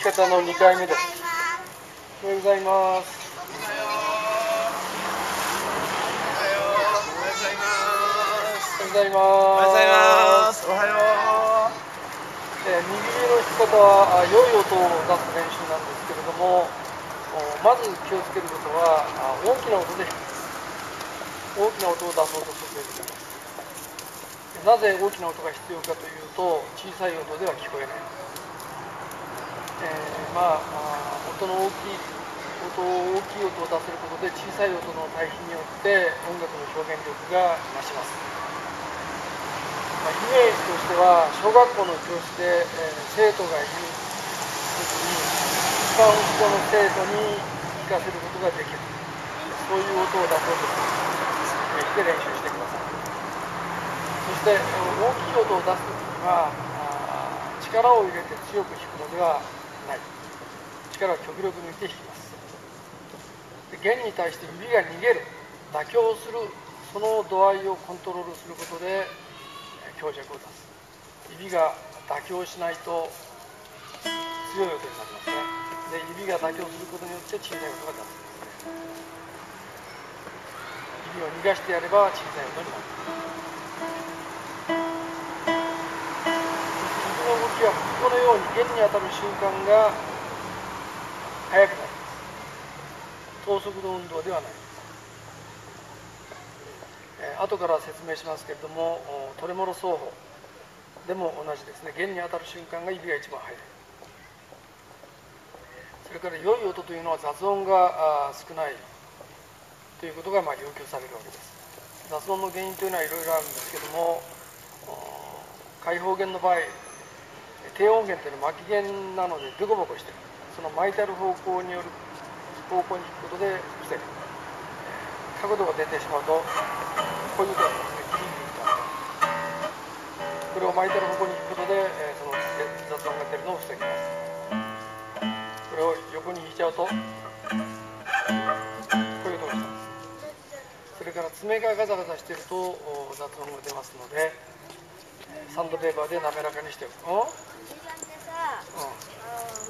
歌の2回目ですおはようございます。おはようございます。おはよう。えー右手の弾き方はあ良い音を出す練習なんですけれどもおまず気をつけることはあ大きな音で大きな音を出そうとするということです。なぜ大きな音が必要かというと小さい音では聞こえない、えーまあ音の大きい音を大きい音を出せることで小さい音の対比によって音楽の表現力が増します。まあ、イメージとしては小学校の教室で、えー生徒がいる時に一番後ろの生徒に聞かせることができる。そういう音を出そうとする。イメージで練習してください。そして大きい音を出す時には力を入れて強く弾くのではない力を極力抜いて弾きます。で弦に対して指が逃げる妥協するその度合いをコントロールすることで強弱を出す。指が妥協しないと強い音になりますね。で指が妥協することによって小さい音が出すんですね。指を逃がしてやれば小さい音になる。指の動きはこのように弦に当たる瞬間が速くなります。等速度運動ではないえー後から説明しますけれどもトレモロ奏法でも同じですね。弦に当たる瞬間が指が一番速い。それから良い音というのは雑音が少ないということがま要求されるわけです。雑音の原因というのはいろいろあるんですけども開放弦の場合低音源というのは巻き弦なのでデコボコしてるその巻いてある方向による方向に引くことで防ぐ角度が出てしまうとこういうことなんですねギリギリとこれを巻いてある方向に引くことで、えその雑音が出るのを防ぎますこれを横に引いちゃうとこういう音がします。それから爪がガザガザしていると雑音が出ますのでサンドペーパーで滑らかにしておくおうん。じいちゃんってさ、あの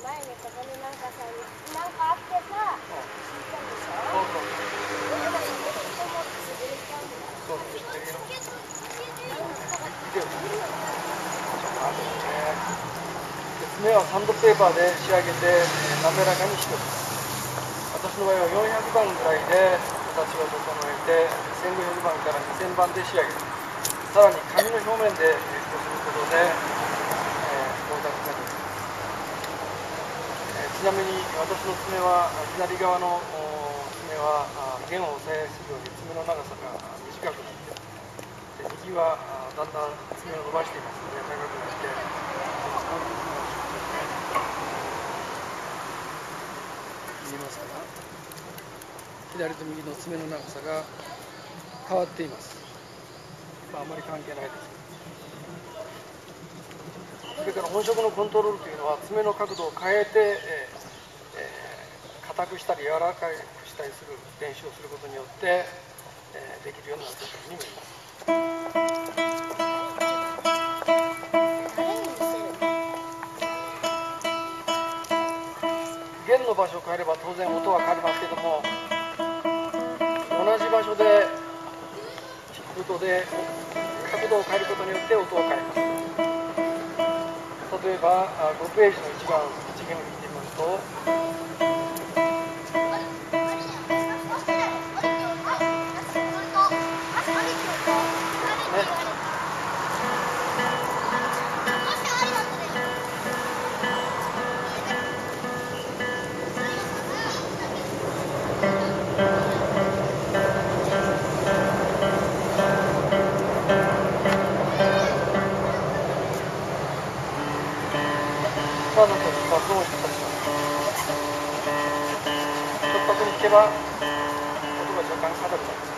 前にここになんかさ、なんかあってさ、聞いたんでしょそうそうそう。そうそう知ってるよ見てよあとねで爪はサンドペーパーで仕上げてえー滑らかにしておく私の場合は400番ぐらいで形を整えて1500番から2000番で仕上げるさらに紙の表面でえーこうすることで、えー、光沢が出るえーちなみに私の爪は左側の爪は弦を押さえするように爪の長さが短くなってで右はあだんだん爪を伸ばしていますので長くなって見えますか？左と右の爪の長さが変わっています、まあ、あまり関係ないですそれから本色のコントロールというのは爪の角度を変えて、えーえー硬くしたり柔らかくしたりする練習をすることによって、えーできるようになっているというふうに見えます。弦の場所を変えれば当然音は変わりますけども同じ場所でことで角度を変えることによって音を変えます。例えばあ5ページの1番1弦を弾いてみますとに行けば音が若干硬くなりま